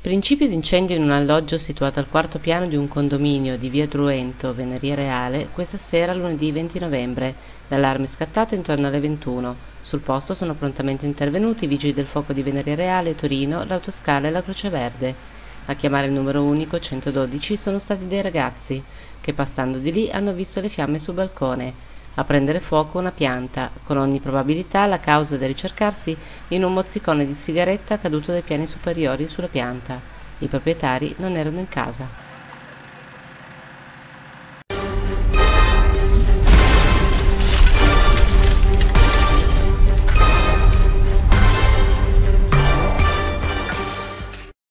Principio d'incendio in un alloggio situato al quarto piano di un condominio di via Druento, Veneria Reale, questa sera lunedì 20 novembre. L'allarme è scattato intorno alle 21. Sul posto sono prontamente intervenuti i vigili del fuoco di Veneria Reale, Torino, l'autoscala e la Croce Verde. A chiamare il numero unico 112 sono stati dei ragazzi che passando di lì hanno visto le fiamme sul balcone a prendere fuoco una pianta, con ogni probabilità la causa da ricercarsi in un mozzicone di sigaretta caduto dai piani superiori sulla pianta. I proprietari non erano in casa.